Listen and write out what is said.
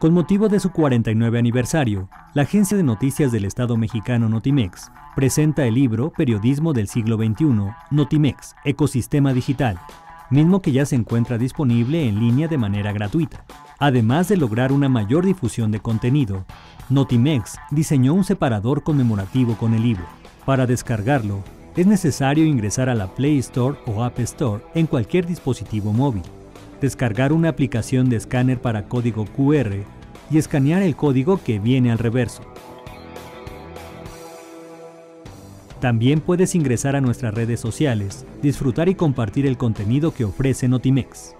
Con motivo de su 49 aniversario, la agencia de noticias del Estado mexicano Notimex presenta el libro Periodismo del siglo XXI, Notimex, Ecosistema Digital, mismo que ya se encuentra disponible en línea de manera gratuita. Además de lograr una mayor difusión de contenido, Notimex diseñó un separador conmemorativo con el libro. Para descargarlo, es necesario ingresar a la Play Store o App Store en cualquier dispositivo móvil descargar una aplicación de escáner para código QR y escanear el código que viene al reverso. También puedes ingresar a nuestras redes sociales, disfrutar y compartir el contenido que ofrece Notimex.